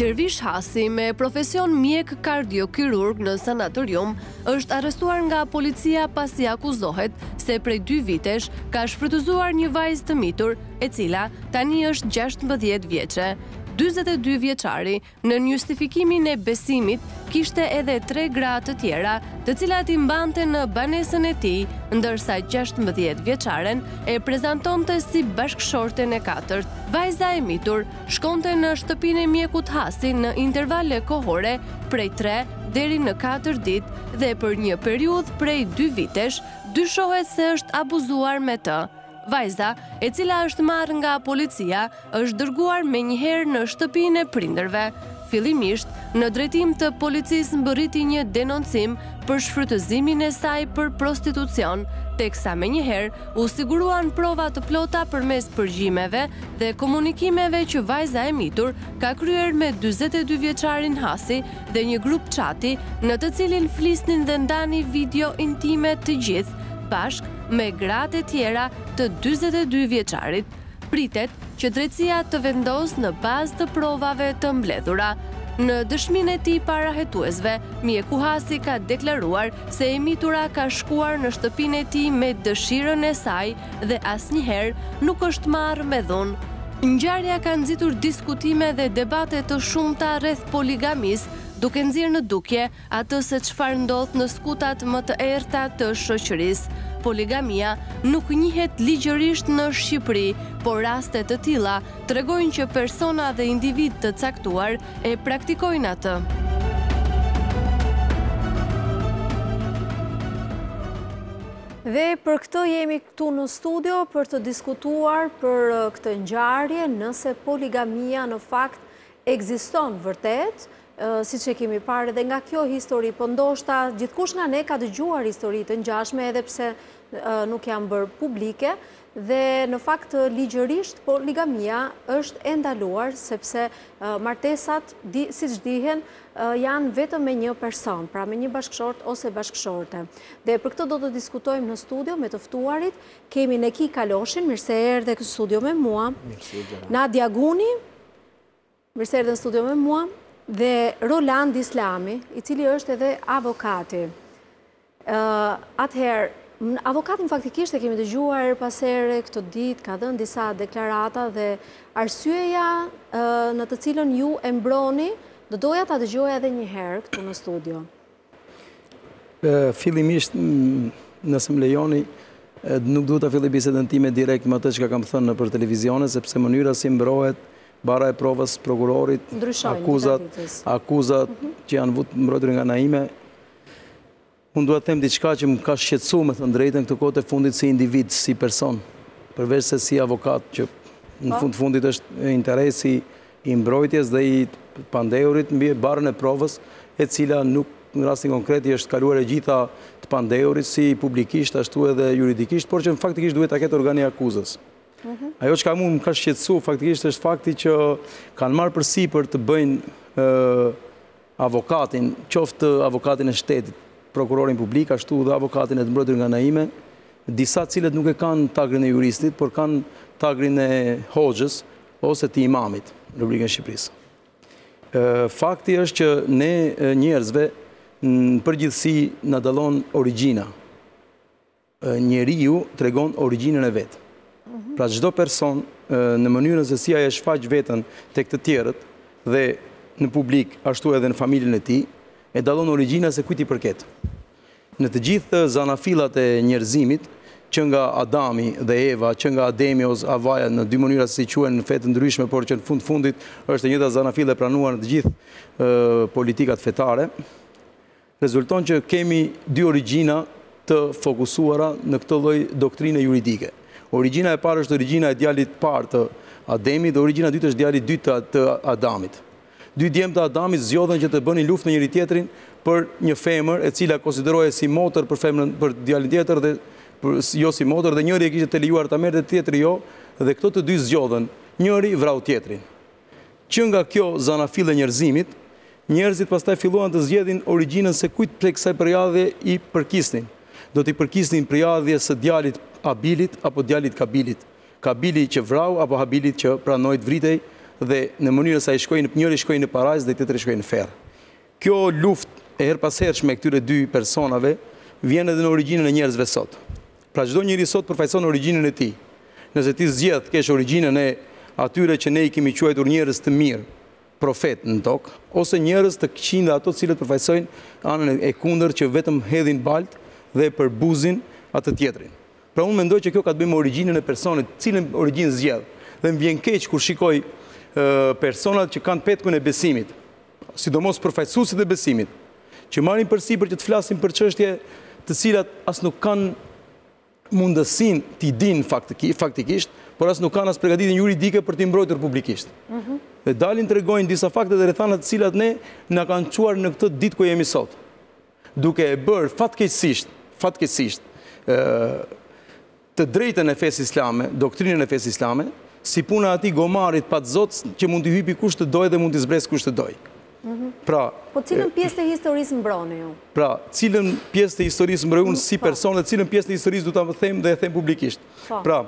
Dervish Hasi me profesion mjek kardiokirurg në sanatorium është arrestuar nga policia pasi akuzohet se prej dy vitesh ka shfrytëzuar një vajzë të mitur e cila tani është gjashtëmbëdhjetë vjeçe. Dyzet e dy vjeçari, nën justifikimin e besimit, kishte edhe tre gra të tjera, të cilat i mbante në banesën e tij, ndërsa gjashtëmbëdhjetë vjeçaren e prezantonte si bashkëshorten e katërt. Vajza e mitur shkonte në shtëpinë e mjekut Hasi në intervale kohore prej tre deri në katër ditë dhe për një periudhë prej dy vitesh dyshohet se është abuzuar me të. Vajza, e cila është marrë nga policia, është dërguar menjëherë në shtëpinë e prindërve. Fillimisht, në drejtim të policisë mbërriti një denoncim për shfrytëzimin e saj për prostitucion, teksa menjëherë u siguruan prova të plota përmes përgjimeve dhe komunikimeve që vajza e mitur ka kryer me dyzet e dy vjeçarin Hasi dhe një grup çati në të cilin flisnin dhe ndanin video intime të gjithë bashkë me gratë e tjera të dyzet e dy vjeçarit. Pritet që drejtësia të vendosë në bazë të provave të mbledhura. Në dëshminë e tij para hetuesve, mjeku Hasi ka deklaruar se e mitura ka shkuar në shtëpinë e tij me dëshirën e saj dhe asnjëherë nuk është marrë me dhunë. Ngjarja ka nxitur diskutime dhe debate të shumta rreth poligamisë, duke nxjerrë në dukje atë se çfarë ndodh në skutat më të errëta të shoqërisë. Poligamia nuk njihet ligjërisht në Shqipëri, por raste të tilla tregojnë që persona dhe individë të caktuar e praktikojnë atë. Dhe për këtë jemi këtu në studio për të diskutuar për këtë ngjarje, nëse poligamia në fakt ekziston vërtet, siç e kemi parë dhe nga kjo histori, po ndoshta gjithkush nga ne ka dëgjuar histori të ngjashme edhe pse nuk janë bërë publike dhe në fakt ligjërisht poligamia është e ndaluar sepse martesat siç dihen janë vetëm me një person, pra me një bashkëshort ose bashkëshorte. Dhe për këtë do të diskutojmë në studio me të ftuarit, kemi Neki Kaloshin, mirëse erdhe në studio me mua. Nadia Guni, Mirë se erdhe, në studio me mua dhe Roland Islami, i cili është edhe avokati. Atëherë, avokatin faktikisht e kemi dëgjuar e parë këto ditë, ka dhënë disa deklarata dhe arsyeja në të cilën ju e mbroni, do doja ta dëgjoja edhe njëherë këtu në studio. Fillimisht, nëse më lejoni, nuk du ta filloj bisedën time direkt me atë çka kam thënë nëpër televizione, sepse mënyra si mbrohet, barra e provës, prokurorit, akuzat, akuzat mhm. që janë vu të mbrojturit nga ana ime, unë du të them diçka që më ka shqetsu me thënë të drejtën këto kohët e fundit si individ, si person, përveç se si avokat, që në po. fund të fundit është interesi i mbrojtjes dhe i pandehurit mbi barrën e provës, e cila nuk në rastin konkret i është kaluar e gjitha të pandehurit, si publikisht ashtu edhe juridikisht, por që faktikisht duhet ta ketë organi i akuzës. Mhm. Ajo çka mua më ka shqetësu faktikisht është fakti që kanë marrë përsipër të bëjnë avokatin, qoftë avokatin e shtetit, prokurorin publik, ashtu dhe avokatin e të mbrojturit nga ana ime, disa të cilët nuk e kanë tagrin e juristit, por kanë tagrin e hoxhës ose të imamit në Republikën e Shqipërisë. Fakti është që ne njerëzve në përgjithësi na dallon origjina. Njeriu tregon origjinën e vet. Pra çdo person në mënyrën se si ai e shfaq veten tek të tjerët dhe në publik ashtu edhe në familjen e tij, e dallon origjina se kujt i përket. Në të gjithë zanafillat e njerëzimit, që nga Adami dhe Eva, që nga Ademi ose Havaja në dy mënyra se si quhen në fe të ndryshme por që në fund fundit është e njëjta zanafillë e pranuar në të gjithë politikat fetare, Rezulton që kemi dy origjina të fokusuara në këtë lloj doktrine juridike. Origjina e parë është origjina e djalit të parë të Ademit dhe origjina e dytë është djalit të dytë të Adamit. Dy djemtë e Adamit zgjodhën që të bënin luftë me njëri-tjetrin për një femër e cila konsiderohej si motër për femrën për djalin tjetër dhe jo si motër dhe njëri e kishte të lejuar ta merrte tjetri jo dhe këto të dy zgjodhën njëri vrau tjetrin. Që nga kjo zanafillë e njerëzimit, njerëzit pastaj filluan të zgjedhin origjinën se kujt prej kësaj prejardhje i përkisnin. Do t'i përkisnin prejardhjes së djalit Habilit apo djalit Kabilit, Kabili që vrau apo Habilit që pranoi të vritej dhe në mënyrë sa ai shkoi në njëri shkoi në parajsë dhe tjetri shkoi në ferr. Kjo luftë e herëpashershme e këtyre dy personave vjen edhe në origjinën e njerëzve sot. Pra çdo njeri sot përfaqëson origjinën e tij. Nëse ti zgjedh të kesh origjinën e atyre që ne i kemi quajtur njerëz të mirë, profetë në tokë, ose njerëz të këqinj dhe ato të cilët përfaqësojnë anën e kundërt që vetëm hedhin baltë dhe përbuzin atë tjetrin. Pra unë mendoj që kjo ka të bëjë me origjinën e personit, cilën origjinë zgjedh. Dhe më vjen keq kur shikoj personat që kanë petkun e besimit, sidomos përfaqësuesit e besimit, që marrin përsipër që të flasin për çështje të cilat as nuk kanë mundësinë t'i dinë faktikisht, por as nuk kanë as përgatitjen juridike për t'i mbrojtur publikisht. Mhm. Dhe dalin tregojnë disa fakte dhe rrethana të cilat ne na kanë çuar në këtë ditë ku jemi sot. Duke e bërë fatkeqësisht, fatkeqësisht, ë të drejtën e fesë islame, doktrinën e fesë islame, si puna e atij gomarit pa zot që mund t'i hypi kush të dojë dhe mund t'i zbresë kush të dojë. Mhm. Pra, pra cilën pjesë të historisë mbroni ju? Pra, cilën pjesë të historisë mbroj unë si po. person dhe cilën pjesë të historisë du ta them dhe e them publikisht. Po. Pra,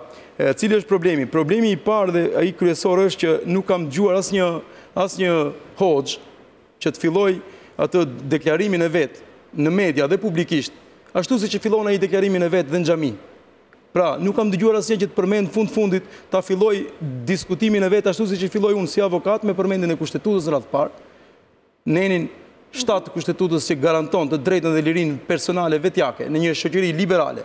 cili është problemi? Problemi i parë dhe ai kryesor është që nuk kam dëgjuar asnjë asnjë hoxh që të filloj atë deklarimin e vet në media dhe publikisht, ashtu siç e fillon ai deklarimin e vet dhe në xhami. Pra, nuk kam dëgjuar asnjë që të përmend fund fundit ta filloj diskutimin e vet ashtu siç e filloj unë si avokat me përmendjen e Kushtetutës në radhë parë, nenin 7 të Kushtetutës që garanton të drejtën dhe lirinë personale vetjake në një shoqëri liberale.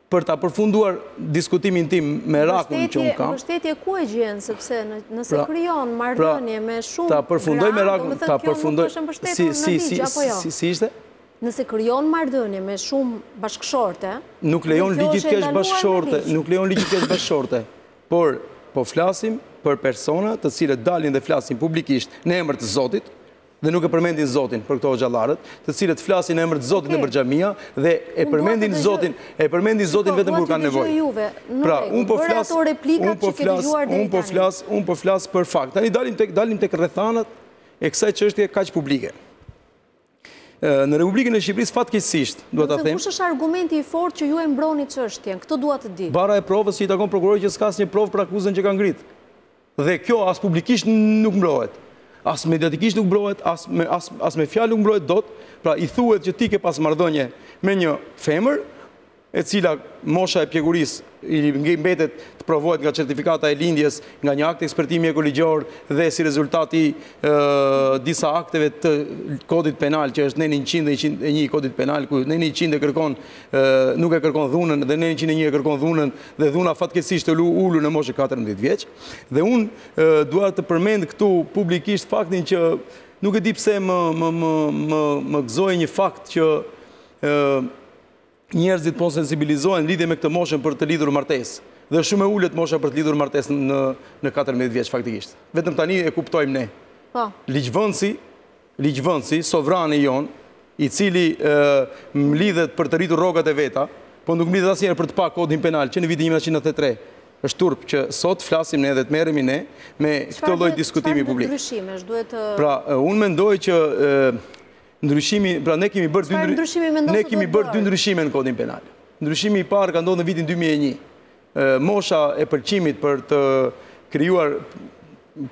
Për ta përfunduar diskutimin tim me rastin që unë kam... Mbështetje ku e gjen, sepse nëse pra, krijon marrëdhënie pra, me shumë gra, domethënë kjo nuk është mbështetje në ligj, apo jo? Si ishte? Nëse krijon marrëdhënie me shumë bashkëshorte... Nuk lejon ligji të kesh bashkëshorte, nuk lejon ligji të kesh bashkëshorte, por po flasim për persona të cilët dalin dhe flasin publikisht në emër të Zotit, dhe nuk e përmendin Zotin për këto hoxhallarët, të cilët flasin në emër të Zotit nëpër xhamia dhe e përmendin Zotin, e përmendin Zotin vetëm kur kanë nevojë. Pra, unë po flas, unë po flas, unë po flas, unë po flas për fakt. Tani dalim tek dalim tek rrethanat e kësaj çështje kaq publike. Në Republikën e Shqipërisë fatkeqësisht, dua ta them. Kush është argumenti i fortë që ju e mbroni çështjen? Këtë dua të di. Barra e provës që i takon prokurorit që s'ka asnjë provë për akuzën që ka ngrit. Dhe kjo as publikisht nuk mbrohet. As mediatikisht nuk mbrohet, as me as as me fjalë nuk mbrohet dot. Pra i thuhet që ti ke pas marrëdhënie me një femër, e cila mosha e pjekurisë i mbetet të provohet nga certifikata e lindjes, nga një akt ekspertimi mjeko-ligjor dhe si rezultat i disa akteve të Kodit Penal, që është neni njëqind e njëqind e një i Kodit Penal, ku neni njëqind e kërkon nuk e kërkon dhunën dhe në njëqind e një e kërkon dhunën dhe dhuna fatkeqësisht u ulu në moshë 14 vjeç. Dhe unë dua të përmend këtu publikisht faktin që nuk e di pse më më më më më gëzoi një fakt që njerëzit po sensibilizohen lidhje me këtë moshën për të lidhur martesë. Dhe është shumë e ulët mosha për të lidhur martesë në në 14 vjeç faktikisht. Vetëm tani e kuptojmë ne. Po. Ligjvënësi Ligjvënësi, sovrani jonë, i cili mblidhet për të rritur rrogat e veta, po nuk mblidhet asnjëherë për të pa Kodin Penal që në vitin një mijë e nëntëqind e nëntëdhjetë e tre. Është turp që sot flasim ne dhe të merremi ne me këtë lloj diskutimi publik. Çfarë ndryshimesh duhet të Pra, unë mendoj që ndryshimi, pra ne kemi bërë dy ndryshime. Çfarë ndryshimi mendon se duhet të bëhet? Ne kemi bërë dy ndryshime në Kodin Penal. Ndryshimi i parë ka ndodhur në vitin dy mijë e një, Mosha e pëlqimit për të krijuar,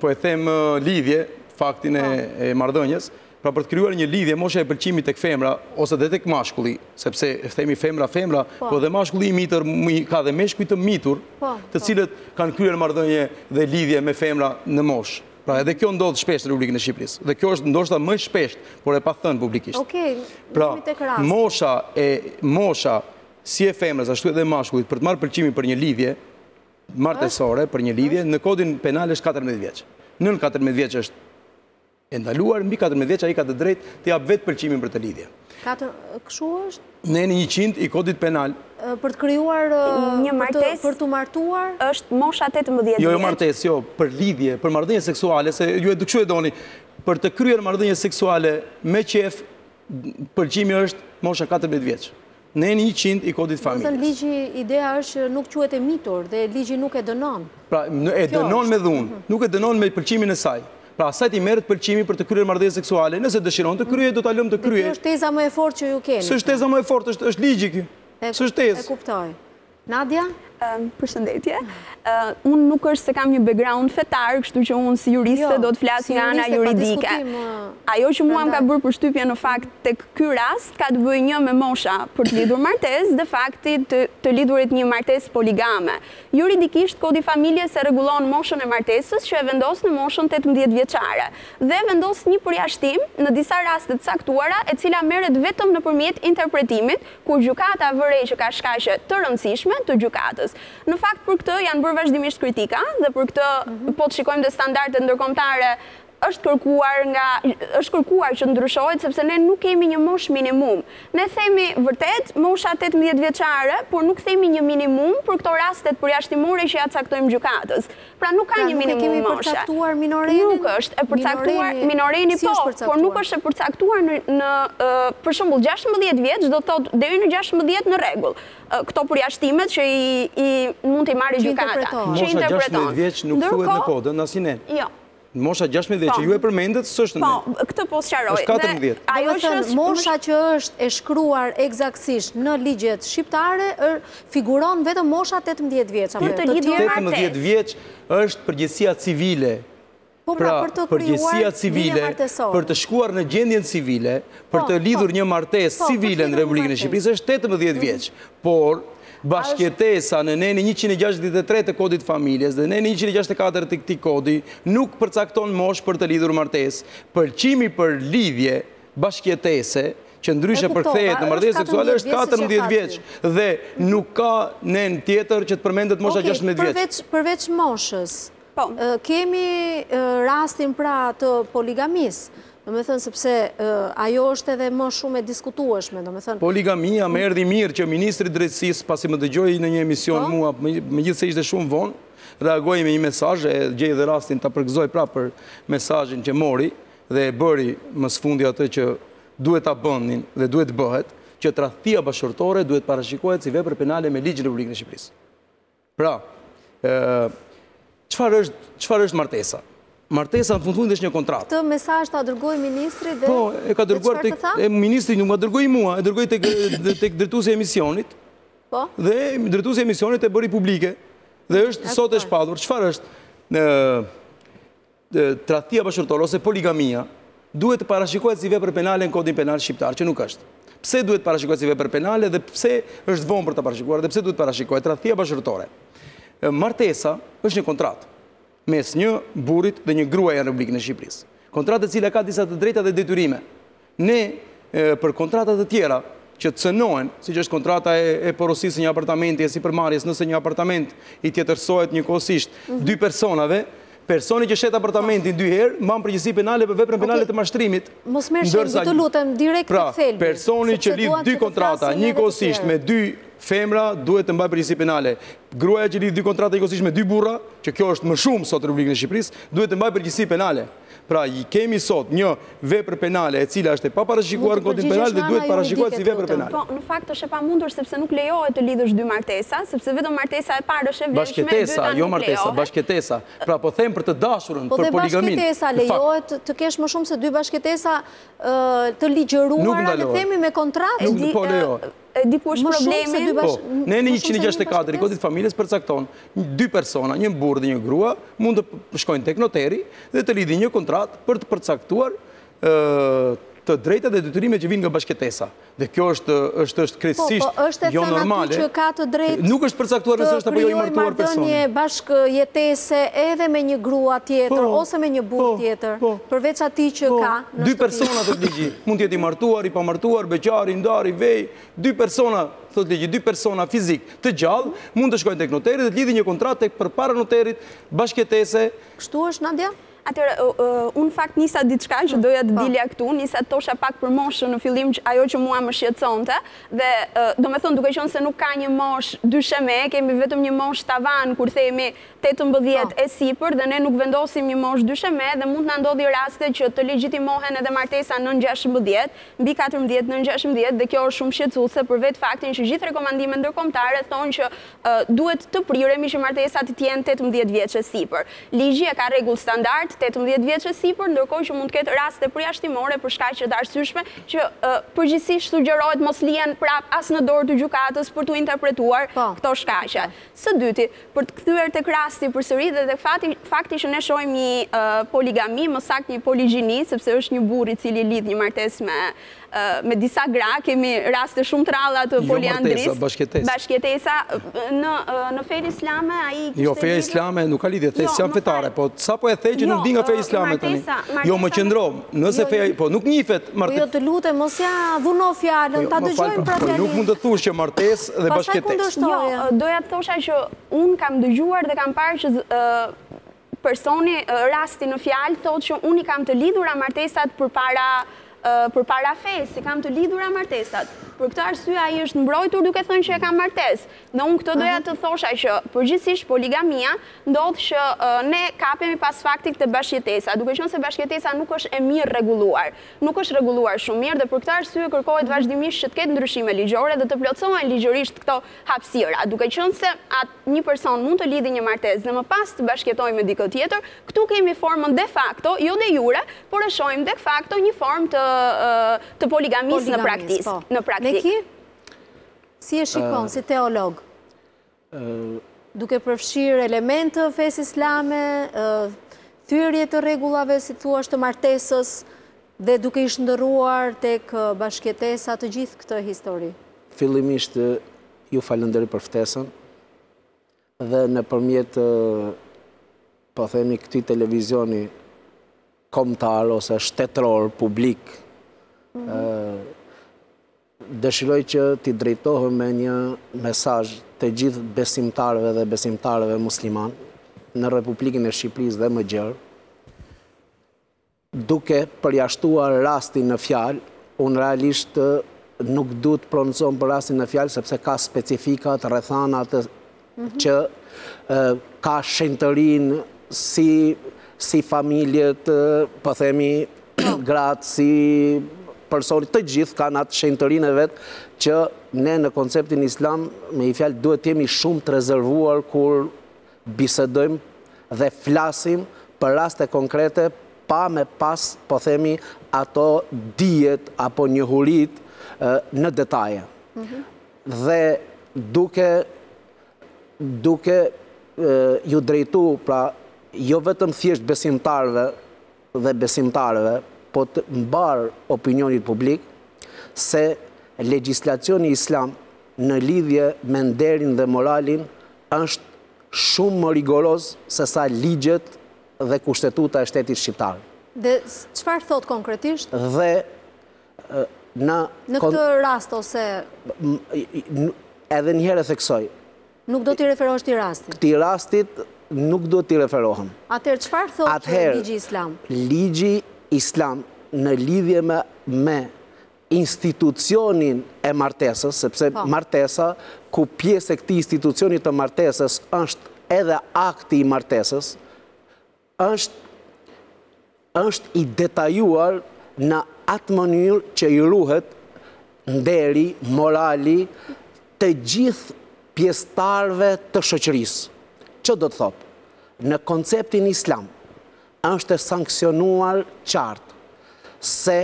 po e them lidhje, faktin e marrëdhënies, pra për të krijuar një lidhje, mosha e pëlqimit tek femra ose dhe tek mashkulli, sepse themi femra femra, po, po dhe mashkulli i mitur ka dhe meshkuj të mitur, po, të cilët kanë kryer marrëdhënie dhe lidhje me femra në moshë. Pra edhe kjo ndodh shpesht në Republikën e Shqipërisë. Dhe kjo është ndoshta më shpesht, por e pathënë publikisht. Okej, pra, mosha e mosha si e femrës ashtu edhe e mashkullit për të marrë pëlqimin për një lidhje martesore, për një lidhje, në kodin penal është 14 vjeç. Nën 14 vjeç është e ndaluar, mbi 14 vjeç ai ka të drejtë të japë vetë pëlqimin për të lidhje. Katër, kështu është? Neni 100 i kodit penal. Për të krijuar një martesë, për të martuar, është mosha 18 vjeç. Jo, jo martesë, jo, për lidhje, për marrëdhënie seksuale, se ju kështu e doni, për të kryer marrëdhënie seksuale me qejf, pëlqimi është mosha 14 vjeç. Neni njëqind i Kodit të Familjes. Domethënë ligji, ideja është që nuk quhet e mitur dhe ligji nuk e dënon. Pra, e dënon me dhunë, mhm. nuk e dënon me pëlqimin e saj. Pra, asaj t'i merret pëlqimi për të kryer marrëdhënie seksuale, nëse dëshiron të kryejë, do ta lëmë të kryejë. Kjo është teza më e fortë që ju keni. S'është pra. teza më e fortë, është është ligji ky. S'është tezë. E kuptoj. Nadia? Përshëndetje. Unë nuk është se kam një background fetar, kështu që unë si juriste do të flas nga ana juridike. Ajo që mua më ka bërë përshtypje në fakt tek ky rast ka të bëjë një me moshën për të lidhur martesë dhe fakti të të lidhurit një martesë poligame. Juridikisht Kodi i Familjes e rregullon moshën e martesës që e vendos në moshën tetëmbëdhjetë vjeçare dhe vendos një përjashtim në disa raste të caktuara e cila merret vetëm nëpërmjet interpretimit kur gjykata vë re që ka shkaqe të rëndësishme të gjykatës. Në fakt për këtë janë bërë vazhdimisht kritika dhe për këtë po të shikojmë dhe standardet ndërkombëtare është kërkuar nga është kërkuar që të ndryshohet sepse ne nuk kemi një moshë minimum. Ne themi vërtet mosha tetëmbëdhjetë vjeçare, por nuk themi një minimum për këto rastet përjashtimore që ia caktojmë gjykatës. Pra nuk ka një minimum moshe. Nuk është e përcaktuar minoreni po, por nuk është e përcaktuar për shembull gjashtëmbëdhjetë vjeç do të thotë deri në gjashtëmbëdhjetë në rregull. Këto përjashtimet që i mund t'i marrë gjykata. Që interpreton. Mosha gjashtëmbëdhjetë vjeç nuk thuhet në kod, ëh, në asnjë nen. Jo. Mosha gjashtëmbëdhjetë vjeç që ju e përmendët s'është në nen. Po, këtë po sqaroj. Është katërmbëdhjetë. Domethënë mosha që është e shkruar ekzaktësisht në ligjet shqiptare figuron vetëm mosha tetëmbëdhjetë vjeç apo jo? Të lidhë martesë. Tetëmbëdhjetë vjeç është përgjegjësia civile. Po pra, për të krijuar lidhje martesore. Për të shkuar në gjendjen civile, për të lidhur një martesë civile në Republikën e Shqipërisë është tetëmbëdhjetë vjeç. Por, Bashkëjetesa në nenin njëqind e gjashtëdhjetë e tre të Kodit të Familjes dhe nenin njëqind e gjashtëdhjetë e katër të këtij Kodi nuk përcakton moshë për të lidhur martesë. Pëlqimi për lidhje bashkëjetese që ndryshe përkthehet në marrëdhënie seksuale është katërmbëdhjetë vjeç dhe nuk ka nen tjetër që të përmendet mosha gjashtëmbëdhjetë vjeç. Okej, përveç, përveç moshës, kemi rastin pra të poligamisë, Domethënë sepse ajo është edhe më shumë e diskutueshme, domethënë. Poligamia më erdhi mirë që ministri i Drejtësisë, pasi më dëgjoi në një emision mua, megjithëse ishte shumë vonë, reagoi me një mesazh, e gjej dhe rastin ta përgëzoj pra për mesazhin që mori dhe e bëri më së fundi atë që duhej ta bënin dhe duhet të bëhet, që tradhtia bashkëshortore duhet të parashikohet si vepër penale me ligj në Republikën e Shqipërisë. Pra, çfarë është martesa? Martesa në fund të fundit është një kontratë. Këtë mesazh ta dërgoi ministri dhe po, çfarë të tha? Ministri nuk ma dërgoi mua, e dërgoi te drejtuesja e emisionit, po? dhe drejtuesja e emisionit e bëri publike, dhe është sot e shpallur. Çfarë është? Tradhtia bashkëshortore ose poligamia duhet të parashikohet si vepër penale në Kodin Penal shqiptar, që nuk është. Pse duhet të parashikohet si vepër penale dhe pse është vonë për ta parashikuar dhe pse duhet të parashikohet tradhtia bashkëshortore? Martesa është një kontratë mes një burrit dhe një gruaje në Republikën e Shqipërisë. Kontratë e cila ka disa të drejta dhe detyrime. Ne për kontrata të tjera që cënohen, siç është kontrata e porosisë së një apartamenti e sipërmarrjes nëse një apartament i tjetërsohet njëkohësisht mhm. dy personave, personi që shet apartamentin dy herë mban përgjegjësi penale për veprën penale të mashtrimit. Mos merr shemb, të lutem direkt pra, te thelbi. Pra, personi që lidh dy kontrata njëkohësisht me dy femra duhet të mbajë përgjegjësi penale. Gruaja që lidh dy kontrata njëkohësisht me dy burra, që kjo është më shumë sot në Republikën e Shqipërisë, duhet të mbajë përgjegjësi penale. Pra, kemi sot një vepër penale e cila është e paparashikuar në kodin penal dhe duhet parashikuar si vepër penale. Po, në fakt është e pamundur sepse nuk lejohet të lidhësh dy martesa, sepse vetëm martesa e parë është e vlefshme, e dyta nuk lejohet. Bashkëjetesa, jo martesa, bashkëjetesa. Pra, po them për të dashurën, po për poligaminë. Po dhe bashkëjetesa lejohet të kesh më shumë se dy bashkëjetesa të ligjëruara, le të themi me kontratë. Nuk po lejohet. Ku është problemi? Po, neni 164 i Kodit Familjes përcakton dy persona, një burrë dhe një grua, mund të shkojnë tek noteri dhe të lidhin një kontratë për të përcaktuar të drejta dhe detyrime që vijnë nga bashkëjetesa. Dhe kjo është është është krejtësisht po, po, jo normale. Po, është e thënë aty që ka të drejtë. Nuk është përcaktuar nëse është apo jo i martuar personi. Po, është bashkëjetesë edhe me një grua tjetër po, ose me një burrë po, tjetër, përveç atij që ka. Dy persona, thotë ligji, mund të jetë i martuar, i pamartuar, beqar, i ndarë, i ve, dy persona, thotë ligji, dy persona fizikë të gjallë, mund të shkojnë tek noteri dhe të lidhin një kontratë tek përpara noterit, bashkëjetese. Kështu është Nadia? Atëherë, unë fakt nisa diçka që doja të dilja këtu, nisa të thosha pak për moshën në fillim, ajo që mua më shqetësonte, dhe domethënë duke qenë se nuk ka një moshë dysheme, kemi vetëm një moshë tavan kur themi tetëmbëdhjetë e sipër dhe ne nuk vendosim një moshë dysheme dhe mund të na ndodhin raste që të legjitimohen edhe martesa nën gjashtëmbëdhjetë, mbi katërmbëdhjetë, nën gjashtëmbëdhjetë dhe kjo është shumë shqetësuese për vetë faktin që gjithë rekomandimet ndërkombëtare thonë që duhet të priremi që martesat të jenë tetëmbëdhjetë vjeç e sipër. Ligji e ka rregull standard tetëmbëdhjetë vjeç e sipër, ndërkohë që mund të ketë raste përjashtimore për shkaqe të arsyeshme që përgjithësisht sugjerohet mos lihen prapë as në dorë të gjykatës për t'u interpretuar këto shkaqe. Së dyti, për t'u kthyer tek rasti përsëri dhe tek fati, fakti që ne shohim një poligami, më saktë një poligjini, sepse është një burrë i cili lidh një martesë me me disa gra, kemi raste shumë të rralla të jo poliandrisë. Jo bashkëjetesa, bashkëjetesa. në në fenë islame ai kishte Jo, feja islame nuk ka lidhje, thjesht jo, janë fetare, po sapo e the që jo, nuk di nga feja islame tani. Jo, më qëndro, Nëse feja i, po nuk njifet martesa. Po jo të lutem mos ia dhuno fjalën, ta dëgjojmë pra djalin. Po nuk mund të thuash që martesë dhe bashkëjetesë. Pastaj kundërshtoje. Jo, doja të thosha që unë kam dëgjuar dhe kam parë që personi, rasti në fjalë thotë që unë i kam të lidhura martesat përpara përpara fesë, i kam të lidhura martesat. Për këtë arsye ai është mbrojtur duke thënë që e kam martesë. Dhe unë këtë doja të thosha që përgjithësisht poligamia ndodh që ne kapemi pas faktit te bashkëjetesa, duke qenë se bashkëjetesa nuk është e mirërregulluar, nuk është rregulluar shumë mirë dhe për këtë arsye kërkohet vazhdimisht që të ketë ndryshime ligjore dhe të plotësohen ligjërisht këto hapësira, duke qenë se një person mund të lidhë një martesë dhe më pas të bashkëjetojë me dikë tjetër, këtu kemi formën de facto, jo de jure, por e shohim de facto një formë të të poligamisë në praktikë. Si e shikon, si teolog, duke përfshirë elementë të fesë islame, thyerje të rregullave, si të thuash, të martesës, dhe duke e shndërruar tek bashkëjetesa të gjithë këtë histori? Fillimisht, ju faleminderit për ftesën, dhe nëpërmjet, po themi, këtij televizioni kombëtar, ose shtetëror, publik, Dëshiroj që t'i drejtohem me një mesazh të gjithë besimtarëve dhe besimtareve muslimanë në Republikën e Shqipërisë dhe më gjerë, duke përjashtuar rastin në fjalë, unë realisht nuk du të prononcohem për rastin në fjalë sepse ka specifikat, rrethanat e që ka shenjtërinë si familjes, po themi gratë, si personit, të gjithë kanë atë shenjtërinë e vet, që ne në konceptin islam, me një fjalë, duhet të jemi shumë të rezervuar kur bisedojmë dhe flasim për raste konkrete, pa me i pas, po themi, ato dijet apo njohuritë në detaje. Dhe duke iu drejtu, pra jo vetëm thjesht besimtarëve dhe besimtareve, po të mbarë opinionit publik, se legjislacioni islam në lidhje me nderin dhe moralin është shumë më rigoroz sesa ligjet dhe Kushtetuta e shtetit shqiptar. Dhe çfarë thotë konkretisht? Dhe Në këtë rast ose... Edhe njëherë e theksoj. Nuk do t'i referoheni këtij rastit? Këtij rastit nuk do t'i referohem. Atëherë, çfarë thotë ligji islam? Ligji islam në lidhje me institucionin e martesës, sepse po. martesa, ku pjesë e këtij institucioni të martesës është edhe akti i martesës, Është i detajuar në atë mënyrë që i ruhet nderi, morali të gjithë pjesëtarëve të shoqërisë. Që do të thotë, në konceptin islam është e sanksionuar qartë se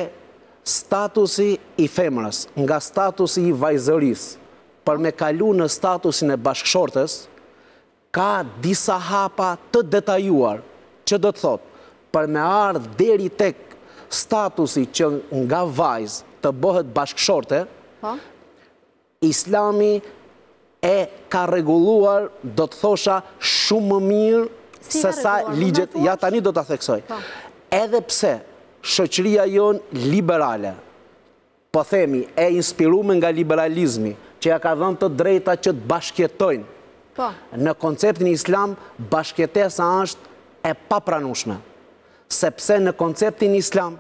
statusi i femrës nga statusi i vajzërisë për me kalu në statusin e bashkëshortes Ka disa hapa të detajuar, që do të thotë, për me ardh deri tek statusi që nga vajzë të bëhet bashkëshorte, Islami e ka rregulluar, do të thosha, shumë më mirë sesa ligjet, ja tani do ta theksoj, edhe pse, shoqëria jonë liberale po themi, e inspirume nga liberalizmi, që i ka dhënë të drejta që të bashkëjetojnë. Po. Në konceptin islam, bashkëjetesa është e papranueshme. Sepse në konceptin islam,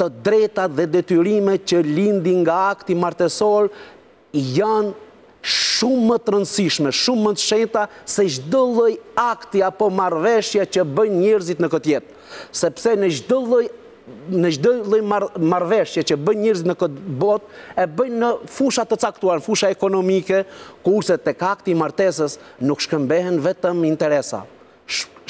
të drejtat dhe detyrimet që lindin nga akti martesor janë shumë më të rëndësishme, shumë më të shenjta se çdo lloj akti apo marrëveshje që bëjnë njerëzit në këtë jetë. Sepse në çdo lloj në çdo lloj marrëveshje që bëjnë njerëzit në këtë botë, e bëjnë në fusha të caktuar, në fusha ekonomike, kurse tek akti i martesës nuk shkëmbehen vetëm interesa,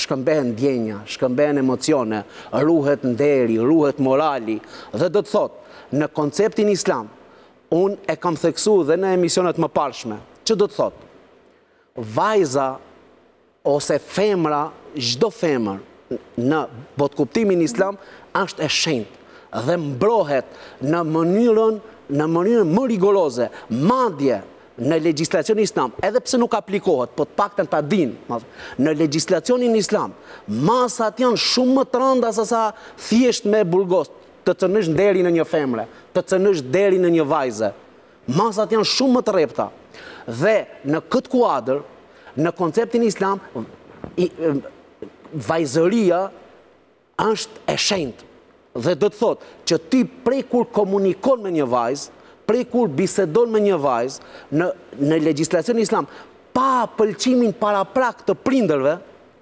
shkëmbehen ndjenja, shkëmbehen emocione, ruhet nderi, ruhet morali, dhe do të thotë, në konceptin islam, Unë e kam theksu dhe në emisionet mëparshme, që do të thotë, vajza ose femra, çdo femër në botëkuptimin islam është e shenjtë dhe mbrohet në mënyrën në mënyrën më rigoroze, madje në legjislacionin islam, edhe pse nuk aplikohet, po të paktën ta dinë, në legjislacionin islam, masat janë shumë më të randa sa sa thjesht me burgos, Të cënosh nderin e një femre, të cënosh nderin e një vajze, masat janë shumë më të rrepta. Dhe në këtë kuadër, në konceptin islam, vajzëria është e shenjtë. Dhe do të thotë që ti prej kur komunikon me një vajzë, prej kur bisedon me një vajzë, në, në legjislacionin islam, pa pëlqimin paraprak të prindërve,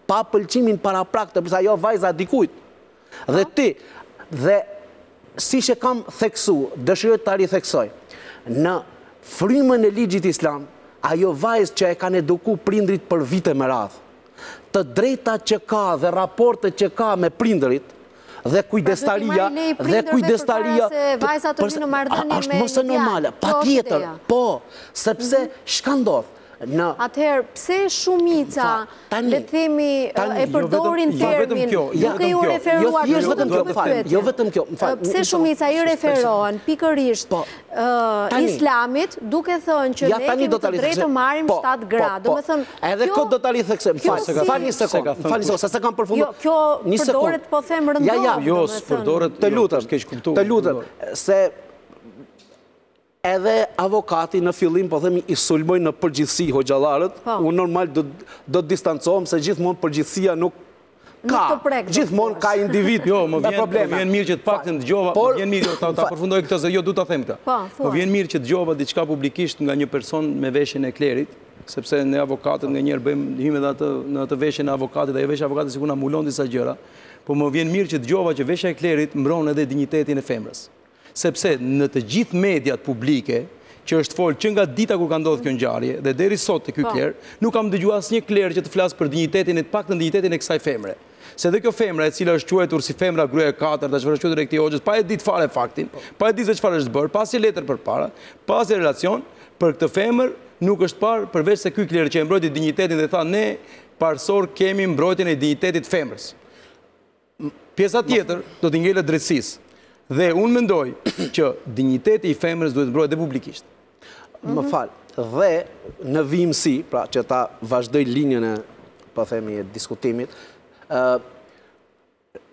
pa pëlqimin paraprak të prindërve, ajo vajza e dikujt, Dhe ti, dhe siç e kam theksu, dëshiroj ta ritheksoj, në frymën e ligjit islam, ajo vajzë që e kanë eduku prindërit për vite me radhë, të drejtat që ka dhe raportet që ka me prindërit, dhe kujdestaria, pra dhe kujdestaria, është më se normale, patjetër, po, sepse, mhm. çka ndodh, Atëherë, pse shumica, le të themi, e përdorin termin, duke iu referuar, jo vetëm kjo, më falni, jo vetëm kjo, më falni, pse shumica i referohen pikërisht Islamit, duke thënë që ne kemi të drejtë të marrim katër gra, domethënë, kjo, edhe këtë do ta ritheksoj, më falni, më falni një sekond, më falni një sekond, se s'kam përfunduar, jo, kjo përdoret, po them rëndom, jo, s'përdoret, të lutem, të lutem, se, Edhe avokati në fillim po them i sulmoi në përgjithësi hoxhallarët, unë normal do të distancohem se gjithmonë përgjithësia nuk ka, gjithmonë ka individ me probleme. Më vjen mirë që të paktën dëgjova, më vjen mirë ta përfundoj këtë se jo du ta them këtë. Më vjen mirë që dëgjova diçka publikisht nga një person me veshjen e klerit, sepse ne avokatët nganjëherë bëjmë hyjmë edhe në atë veshjen e avokatit, ajo veshja e avokatit sikur na mbulon disa gjëra, por më vjen mirë që dëgjova që veshja e klerit mbron edhe dinjitetin e femrës. Sepse në të gjithë mediat publike, që është folë që nga dita kur ka ndodhë kjo ngjarje dhe deri sot te ky kler, nuk kam dëgjuar asnjë kler që të flasë për dinjitetin e të paktën dinjitetin e kësaj femre. Se dhe kjo femra e cila është quajtur si femra gruaja e katërt a çfarë është quajtur e këtij Hoxhës pa e ditë fare faktin, pa e ditë se çfarë është bërë, pa asnjë letër përpara, pa asnjë relacion, për këtë femër nuk është parë përveç se ky kler që e mbrojti dinjitetin dhe tha ne parësorë kemi mbrojtjen e dinjitetit të femrës. Pjesa tjetër do t'i ngelet drejtësisë. Dhe unë mendoj që dinjiteti i femrës duhet të mbrohet dhe publikisht. Më fal, dhe në vijimësi, pra që ta vazhdoj linjën e, po themi, e diskutimit,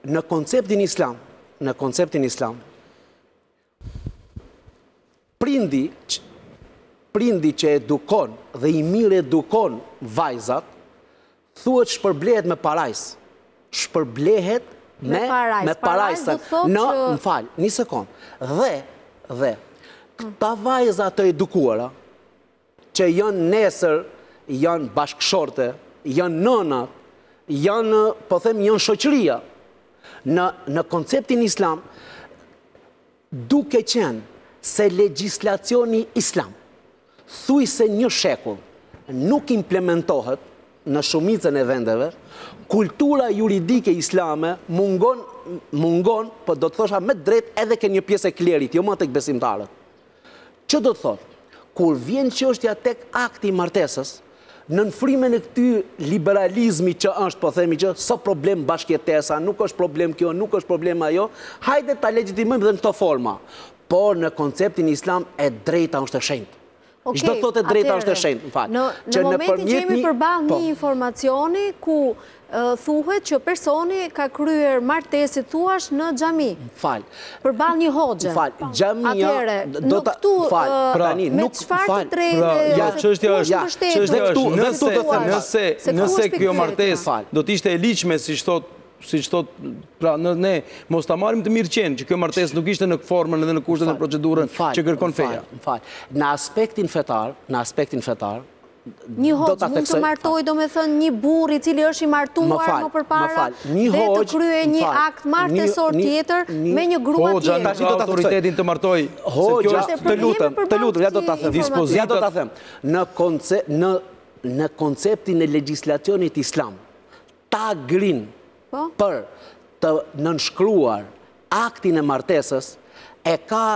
në konceptin islam, në konceptin islam, Prindi që prindi që edukon dhe i mirëedukon vajzat, thuhet shpërblehet me parajsë. Shpërblehet me parajsë. Me parajsë do thotë në, më fal, një sekondë. Dhe dhe këta vajza të edukuara, që janë nesër janë bashkëshorte janë nëna janë po them janë shoqëria në në konceptin islam duke qenë se legjislacioni islam thuajse një shekull nuk implementohet në shumicën e vendeve, kultura juridike islame mungon, mungon, po do të thosha me të drejtë edhe te një pjesë e klerit, jo më tek besimtarët. Që do të thotë, kur vjen çështja tek akti i martesës, nën frymen e këtij liberalizmi që është, po themi që s'është problem bashkëjetesa, nuk është problem kjo, nuk është problem ajo, hajde ta legjitimojmë dhe në këto forma. Por në konceptin islam e drejta është e shenjtë. Ç'do të thotë e drejta është e shenjtë, më fal. Në momentin që jemi përballë një informacioni ku Thuhet që personi ka kryer martesë të thuash në xhami. Fal. Përballë një hoxhe. Fal. Xhamia. Atëherë, në këtu me çfarë të drejte ose kush i mbështetet. Dhe këtu do të them nëse nëse kjo martesë do të ishte e ligjshme siç thotë siç thotë pra ne mos ta marrim të mirëqenë që kjo martesë nuk ishte në formën dhe në kushtet dhe në procedurën që kërkon feja. Fal. Në aspektin fetar, në aspektin fetar, Një hoxhë mund të martojë, domethënë, një burrë i cili është i martuar më përpara dhe të kryejë një akt martesor tjetër me një grua tjetër. Hoxhë, një autoritetin të martojë, se kjo është të lutem, të lutem, ja do të them, dispozita, ja do të them, në konceptin e legjislacionit islam, tagrin për të nënshkruar aktin e martesës e ka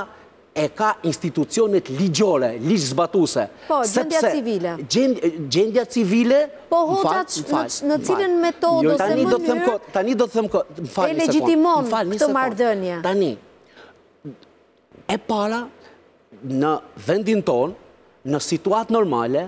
e ka institucionet ligjore, ligjzbatuese. Po, gjendja civile. Gjendja civile... Po, hoxha në cilën metodë ose mënyrë... Tani do të them... E legjitimon këtë marrëdhënie. Tani, E para, në vendin tonë, në situatë normale,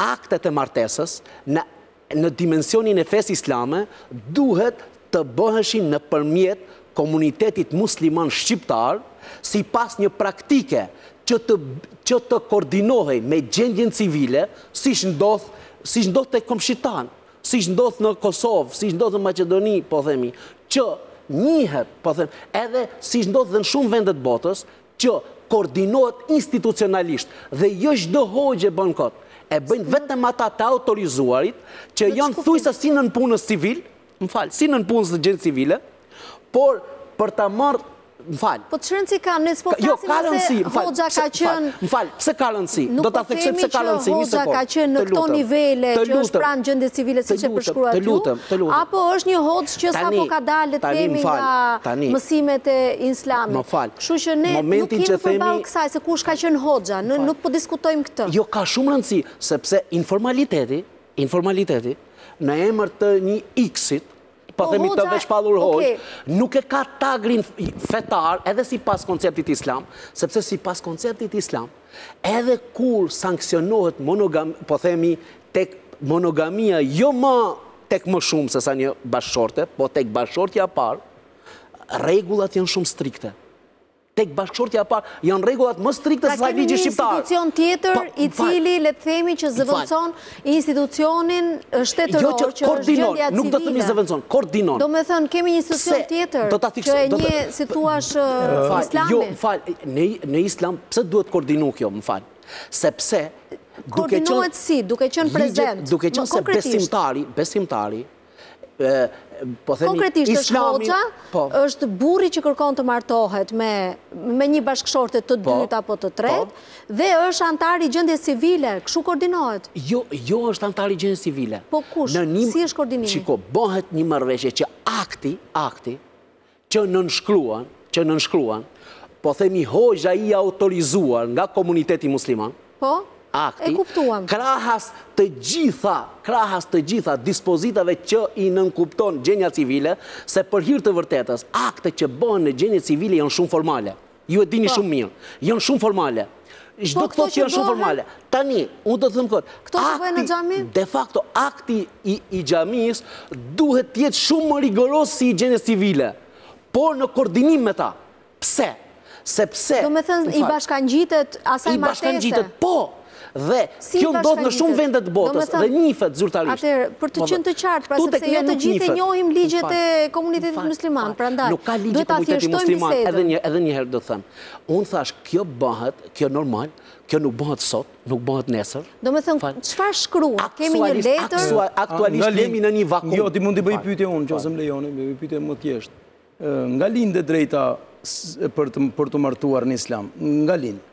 aktet e martesës, në dimensionin e fesë islame, duhet të bëheshin nëpërmjet komunitetit musliman shqiptar, sipas një praktike që të koordinohej me gjendjen civile, siç ndodh te komshitë tanë. siç ndodh në Kosovë, siç ndodh në Maqedoni, po themi, që njihet, po them, edhe siç ndodh dhe në shumë vende të botës, që koordinohet institucionalisht dhe jo çdo hoxhë e bën kot. E bëjnë vetëm ata të autorizuarit që janë thuajse si nëpunës civil, më fal, si nëpunës të gjendjes civile, Por, për ta marrë Më fal. Po ç'rëndësi ka, ne s'po jo, flasim nëse Hoxha ka qenë... Më fal, pse ka rëndësi? Do të theksoj pëse ka rëndësi, një sekundë. Nuk po themi që Hoxha ka qenë në këto nivele që është pranë gjendjes civile siç e përshkruat ju, apo është një Hoxhë që sapo ka dalë të themi nga mësimet e islamit. Më fal. Kështu që ne nuk kemi përballë kësaj se kush ka qenë Hoxha, nuk po diskutojmë këtë. Jo, ka shumë rëndësi, sepse informaliteti, informaliteti, në emër të një X-it, po themi të vetëshpallur hoxhë, nuk e ka tagrin fetar edhe sipas konceptit islam, sepse sipas konceptit islam, edhe kur sanksionohet monogam, po themi tek monogamia jo ma tek më shumë se sa një bashkëshorte, po tek bashkëshortja e parë, rregullat janë shumë strikte. Tek bashkëshortja e parë janë rregullat më strikte se sa i ligji shqiptar. Pra kemi një institucion tjetër i cili le të themi që zëvendëson institucionin shtetëror jo, që është gjendja civile. Nuk do të themi zëvendëson, koordinon. Domethënë kemi një institucion tjetër që e njeh si thua Islami. Jo, më fal, në në Islam pse duhet të koordinu kjo, më fal? Sepse duke qenë si, duke qenë prezent, duke qenë se besimtari, besimtari Po Konkretisht është hoxha, po. është burri që kërkon të martohet me, me një bashkëshorte të po. dytë apo të tretë, po. dhe është anëtar i gjendjes civile, kështu koordinohet. Jo, jo është anëtar i gjendjes civile. Po kush? Një, si është koordinimi? Shiko, bëhet një marrëveshje që akti, akti që nënshkruan, që nënshkruan, po themi hoxha i autorizuar nga komuniteti musliman, po? akti, krahas të gjitha, krahas të gjitha dispozitave që i nënkupton gjendja civile, se për hir të vërtetës, aktet që bëhen në gjendje civile janë shumë formale. Ju e dini shumë mirë. Janë shumë formale. Ç'do, po, të thotë që janë shumë formale. Tani, unë do të them këtë. Këto që bëhen në xhami? De facto, akti i xhamisë duhet të jetë shumë më rigoroz se i gjendjes civile, por në koordinim me ta. Pse? Sepse... Domethënë, i bashkëngjitet asaj martese? I bashkëngjitet, po! Dhe kjo ndodh në shumë vende të botës dhe njihet zyrtarisht. Atëherë, për të qenë të qartë, pra sepse jo të gjithë e njohim ligjet e komunitetit musliman, prandaj duhet ta thjeshtojmë bisedën. Edhe një edhe një herë do të them. Unë thashë, kjo bëhet, kjo normal, kjo nuk bëhet sot, nuk bëhet nesër. Domethënë, çfarë shkruan? Kemi një letër. Aktualisht jemi në një vakum. Jo, të mund të bëj pyetje unë, nëse më lejoni, një pyetje më të thjeshtë. Nga lind e drejta për të martuar në Islam? Nga lind?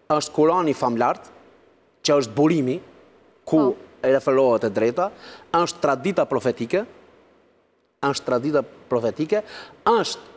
është Kurani famëlartë, që është burimi, ku po. referohet e drejta, është tradita profetike, është tradita profetike, është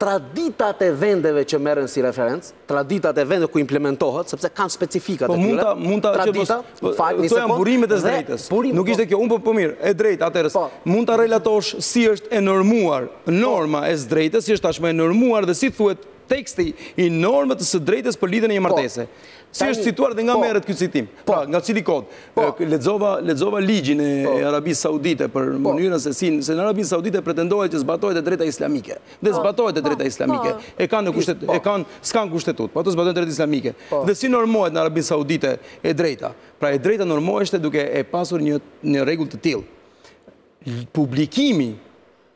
traditat e vendeve që merren si referencë, traditat e vendeve ku implementohet, sepse kanë specifikat po e tyre, mund të tradita, po, fakt, një sekund, burimet e së drejtës, nuk po- ishte kjo, unë po, po mirë, e drejtë atëherë, mund ta relatosh si është e normuar, norma e së drejtës, si është tashmë e normuar dhe si thuhet teksti i normës së drejtës për lidhjen e një po, martese. Si është cituar dhe nga po, merret ky citim? Po, pra, nga cili kod? Po, lexova, lexova ligjin e po. Arabisë Saudite për po. mënyrën se si se në Arabinë Saudite pretendohet që zbatohet e drejta islamike. Dhe po. zbatohet e drejta islamike. E kanë në kushtet, e kanë, s'kanë kushtetutë, po ato zbatojnë drejtën islamike. Dhe si normohet në Arabinë Saudite e drejta? Pra e drejta normohej duke e pasur një një rregull të tillë. Publikimi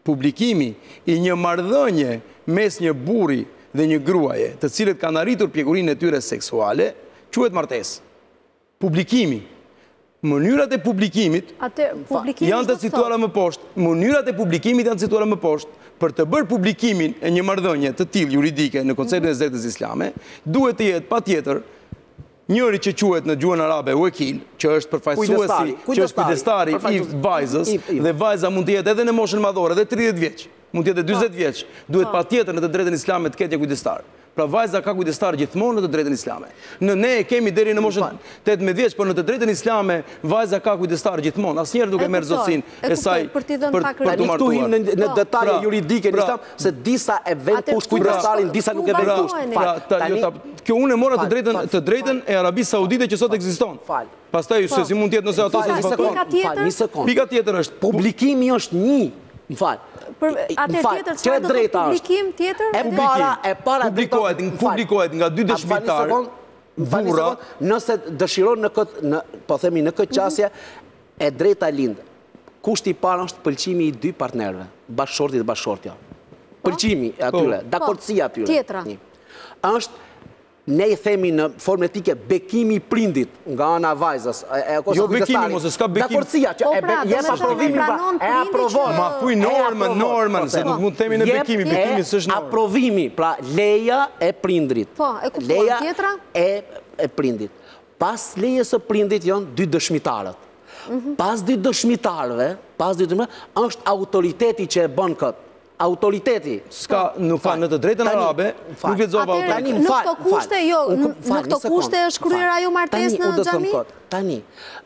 Publikimi i një marrëdhënie mes një burri dhe një gruaje, të cilët kanë arritur pjekurinë e tyre seksuale, quhet martesë. Publikimi, mënyrat e publikimit janë të cituara më poshtë, mënyrat e publikimit janë të cituara më poshtë, për të bërë publikimin e një marrëdhënie të tillë juridike në konceptin e së drejtës islame, duhet të jetë patjetër Njeri që quhet në gjuhën arabe wekil, që është përfaqësuesi, që është kujdestari i vajzës, dhe vajza mund të jetë edhe në moshën madhore, edhe 30 vjeç, mund të jetë edhe 40 vjeç, duhet patjetër në të drejtën islame të ketë një kujdestar. Pra vajza ka kujdestar gjithmonë në të drejtën islame. Ne, ne e kemi deri në moshën 18 vjeç, por në të drejtën islame vajza ka kujdestar gjithmonë. Asnjëherë nuk e merr zotësinë e saj për t'u martuar. Këtu hyjmë në detaje juridike në Islam se disa e vënë kusht kujdestarin, disa nuk e vënë kusht. Pra, kjo unë e mora të drejtën të drejtën e Arabisë Saudite që sot ekziston. Fal. Pastaj se si mund të jetë nëse ato s'e zbatojnë. Pika tjetër, një sekond. Pika tjetër është publikimi është një. Më fal. Për atë tjetër çfarë do të publikim tjetër? E para, e para publikohet, publikohet nga dy dëshmitarë. Burra, nëse dëshiron në këtë, po themi në këtë qasje, E drejta lind. Kushti i parë është pëlqimi i dy partnerëve, bashkëshorti dhe bashkëshortja. Po. Pëlqimi i atyre, po. dakordësia e atyre. Tjetra. Është ne i themi në formë etike bekimi i prindit nga ana e vajzës. Jo bekimi, mos e s'ka bekim. Dakordësia që po, e pra, jep aprovimin, pra, e aprovon. Ma thuj normën, normën, se nuk mund të themi në bekimi, bekimi s'është normë. Aprovimi, pra, leja e prindrit. Po, e kuptuar, tjetra? Leja e prindit. Pas lejes së prindit janë dy dëshmitarët. Pas dy dëshmitarëve, pas dy dëshmitarëve, është autoriteti që e bën këtë. Autoriteti. S'ka, nuk ka në të drejtën arabe, nuk lexova autoriteti. Në këto kushte, jo, në këto kushte është kryer ajo martesë në xhami? Tani.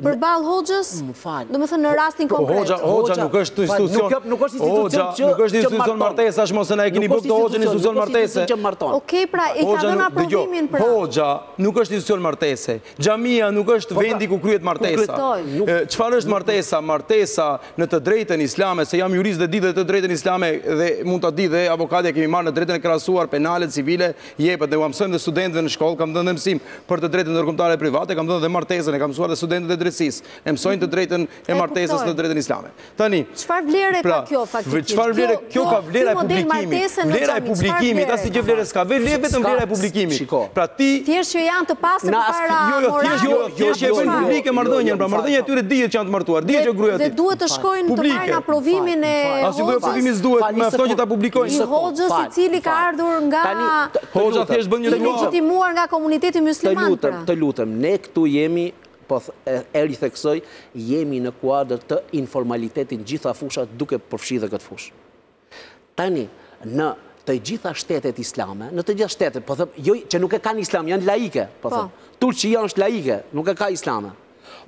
Përballë hoxhës? Më fal. Domethënë në rastin konkret. Hoxha nuk është institucion. Nuk është institucion që marton. Nuk është institucion martese, ashtë mos e në e kini bërë hoxhën institucion martese. Nuk është institucion që marton. Okej, pra, e ka dhënë aprovimin pra. Hoxha, Nuk është institucion martese. Xhamia nuk është po, vendi pra, ku kryhet martesa. Çfarë është martesa? Martesa në të drejtën islame, se jam jurist dhe di dhe të drejtën islame dhe mund ta di dhe avokatja, e kemi marrë në drejtën e krahasuar penale, civile, jepet ne ua mësojmë dhe studentëve në shkollë, kam dhënë mësim për të drejtën ndërkombëtare private, kam dhënë dhe martesën, e kam mësuar dhe studentët e drejtësisë. E mësojnë të drejtën e martesës në të drejtën islame. Tani, çfarë vlere ka pra, kjo faktikisht? Çfarë vlere, kjo ka vlerë publikimi? Vlerë publikimi, asnjë vlerë s'ka, vlerë vetëm vlerë publikimi. Shiko. Pra ti... Thjesht që janë të pastër përpara jo, jo, moral. Jo, jo, thjesht që e bëjnë publike marrëdhënien, pra marrëdhënien e tyre, dihet që janë të martuar, dihet që gruaja e tij. Dhe duhet të shkojnë të marrin aprovimin e hoxhës. As i duhet aprovimi, s'duhet, mjafton që ta publikojnë. I hoxhës i cili ka ardhur nga... Hoxha thjesht bën një të lutem, të lutem, ne këtu jemi Po e ritheksoj, jemi në kuadër të informalitetit në gjitha fushat, duke përfshirë dhe këtë fushë. Tani, në të gjitha shtetet islame, në të gjitha shtetet, po themi, jo, që nuk e kanë islam, janë laike, po, po. thëmë. Turqia është laike, nuk e ka islame.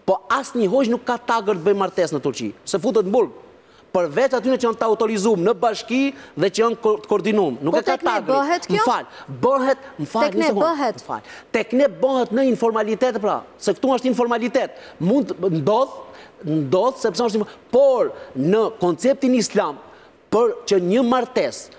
Po asnjë hoxhë nuk ka tagër të bëjë martesë në Turqi, se futet në burg. Përveç atyne që janë të autorizum në bashki dhe që janë të koordinum. Nuk po e ka tagrin. Po tek ne bëhet kjo? Më fal, bëhet, më fal, tek ne bëhet. Më fal. Tek ne bëhet në informalitet pra, se këtu është informalitet. Mund të ndodh, ndodh sepse është, por në konceptin islam për që një martesë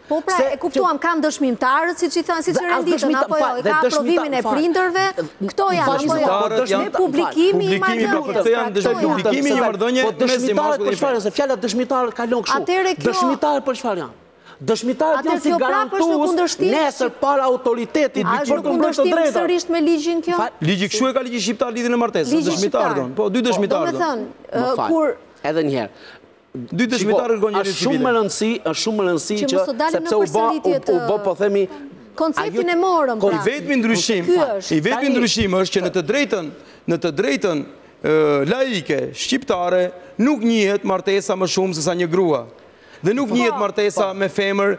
Po pra, e kuptuam, kanë dëshmitarët, siç i thonë, siç renditen, apo jo, i ka aprovimin e prindërve, këto janë, apo jo, dhe publikimi i marrëdhënies, pra këto janë. Publikimi i marrëdhënies, po dëshmitarët për çfarë, se fjala dëshmitarët ka lënë kështu, dëshmitarët për çfarë janë. Dëshmitarët janë si garantues nesër para autoritetit për të mbrojtur të drejta. A është me ligjin kjo? Ligji kështu e ka ligji shqiptar lidhjen e martesës, dëshmitarët, po dy dëshmitarët. Domethënë, kur... Edhe njëherë, Dy dëshmitarë kërkon edhe shumë më rëndësi, është shumë më rëndësi që sepse u bë u bë po themi konceptin e morëm. Pra. I vetmi ndryshim, i vetmi ndryshim është që në të drejtën, në të drejtën laike shqiptare nuk njihet martesa më shumë se sa një grua. Dhe nuk njihet martesa me femër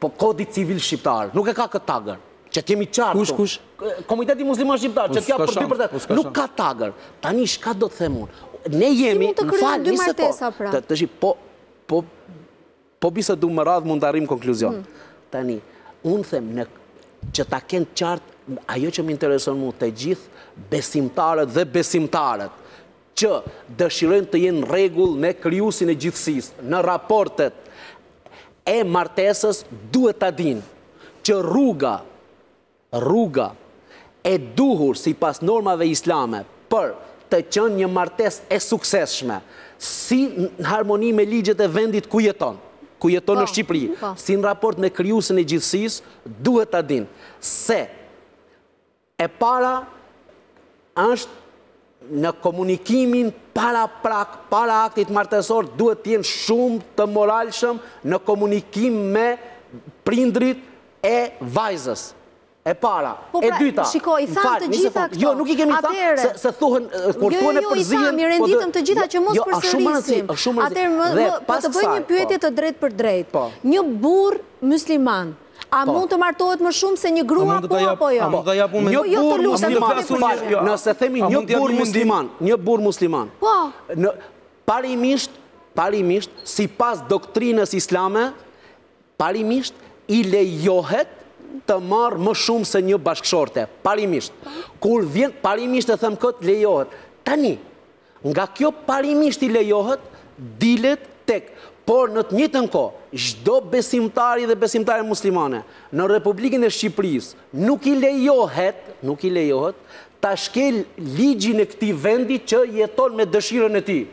Po kodi civil shqiptar nuk e ka këtë tagër. Që të jemi qartë. Kush kush? Komiteti Musliman Shqiptar, që t'ja për dy për të. Nuk ka tagër. Tani çka do të them unë? Ne jemi, më fal, një sekundë. Pra? Të të shi, po, po, po bisedu me radhë mund të arrim konkluzion. Hmm. Tani, unë them, në, që ta kenë qartë, ajo që më intereson mu të gjithë, besimtarët dhe besimtarët, që dëshirojnë të jenë në rregull me Krijuesin e gjithësisë në raportet e martesës duhet ta dinë që rruga rruga e duhur sipas normave islame për të qenë një martesë e suksesshme si në harmoni me ligjet e vendit ku jeton ku jeton në Shqipëri si në raport me Krijuesin e gjithësisë duhet ta dinë se E para është në komunikimin paraprak, para aktit martesor, duhet të jenë shumë të moralshëm në komunikim me prindërit e vajzës. E para, po e pra, dyta. Shiko, i thamë të gjitha këto. Jo, nuk i kemi thënë se, se thuhen, kur jo, thuhen e përzihen. Jo, jo, i thamë, i renditëm po të gjitha që mos jo, përsërisim. Atëherë, më, po të bëj një pyetje të drejtpërdrejtë. Po. Një burrë musliman, A mund të martohet më shumë se një grua po apo jo? Po jo të lutem, më fal, më fal. Nëse themi një burrë musliman, një burrë musliman. Po. Në parimisht, parimisht sipas doktrinës islame, parimisht i lejohet të marrë më shumë se një bashkëshorte. Parimisht. Kur vjen parimisht e them kët lejohet. Tani, Nga kjo parimisht i lejohet, dilet, tek, por në të njëjtën kohë, çdo besimtari dhe besimtare muslimane, në Republikën e Shqipërisë, nuk i lejohet, nuk i lejohet, ta shkelë ligjin e këtij vendi që jeton me dëshirën e tij.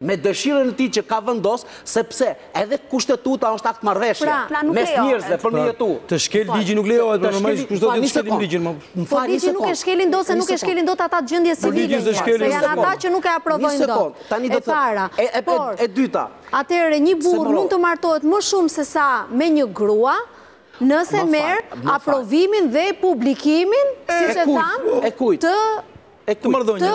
Me dëshirën e tij që ka vendos, sepse, Edhe kushtetuta është akt marrëveshje mes njerëzve për me jetu. Të shkelet ligji nuk lejohet, pra normalisht kush do të shkelë ligjin. Po ligji nuk e shkelin dot se nuk e shkelin dot ata të gjendjes civile, se janë ata që nuk e aprovojnë dot. E para. E dyta. Atëherë një burrë mund të martohet më shumë se sa me një grua, nëse merr aprovimin dhe publikimin, siç e thamë, të të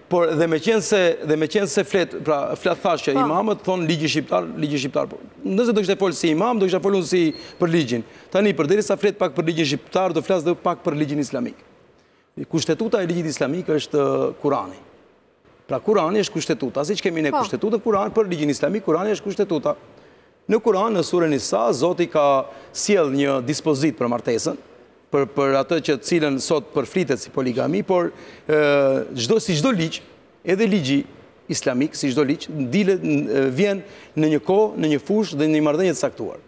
Por dhe meqenëse, dhe meqenëse flet, pra flet thashë që po. imamët thonë ligji shqiptar, ligji shqiptar. Po, nëse do kishte fol si imam, do kishte fol unë si për ligjin. Tani përderisa flet pak për ligjin shqiptar, do flas dhe pak për ligjin islamik. Kushtetuta e ligjit islamik është uh, Kurani. Pra Kurani është kushtetuta, siç kemi ne po. kushtetutën Kurani për ligjin islamik, Kurani është kushtetuta. Në Kur'an, në Suren Nisa, Zoti ka sjellë një dispozitë për martesën, për për atë që të cilën sot përflitet si poligami, por çdo si çdo ligj, edhe ligji islamik, si çdo ligj, dilet vjen në një kohë, në një fushë dhe në një marrëdhënie të caktuar.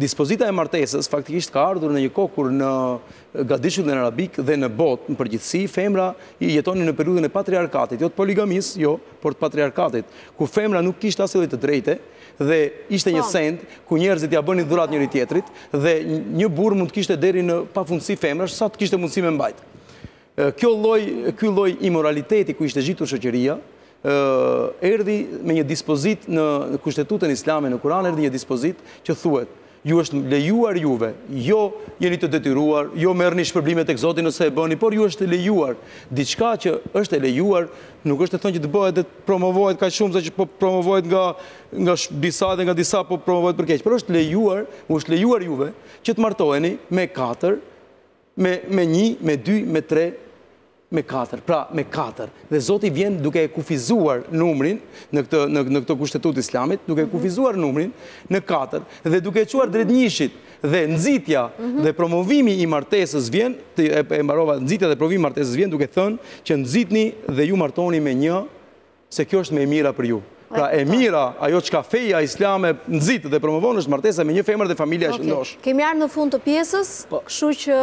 Dispozita e martesës faktikisht ka ardhur në një kohë kur në gadishullin arabik dhe në botë në përgjithësi femrat jetonin në periudhën e patriarkatit, jo të poligamisë, jo, por të patriarkatit, ku femra nuk kishte asnjë lloj të drejte dhe ishte një send ku njerëzit ia bënin dhuratë njëri-tjetrit dhe një burrë mund të kishte deri në pafundësi femrash sa të kishte mundësi me mbajt. Kjo lloj, ky lloj imoraliteti ku ishte zhytur shoqëria, erdhi me një dispozitë në Kushtetutën Islame, në Kur'an erdhi një dispozitë që thuhet, Ju është lejuar juve, jo jeni të detyruar, jo merrni shpërblime tek Zoti nëse e bëni, por ju është lejuar. Diçka që është e lejuar, nuk është e thënë që të bëhet dhe të promovohet kaq shumë sa që po promovohet nga nga disa dhe nga disa po promovohet për keq, por është lejuar, u është lejuar juve që të martoheni me katër Me, me një, me dy, me tre, me katër, pra me katër. Dhe Zoti vjen duke e kufizuar numrin në këtë në, në këtë kushtetutë islamike, duke e mhm. kufizuar numrin në katër dhe duke e çuar drejt njëshit dhe nxitja mhm. dhe promovimi i martesës vjen, të, e, e mbarova nxitja dhe promovimi i martesës vjen duke thënë që nxitni dhe ju martoni me një se kjo është më e mira për ju. Pra e mira, ajo çka feja islame nxit dhe promovon është martesa me një femër dhe familja e shëndoshë. Kemi ardh në fund të pjesës, po, kështu që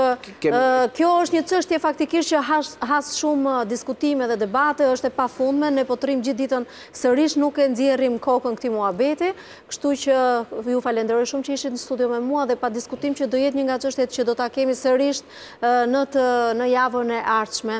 kjo është një çështje faktikisht që has shumë diskutime dhe debate, është e pafundme, ne po të rrim gjithë ditën sërish nuk e nxjerrim kokën këtij muhabeti, kështu që ju falënderoj shumë që ishit në studio me mua dhe pa diskutim që do jetë një nga çështjet që do ta kemi sërisht në javën e ardhshme.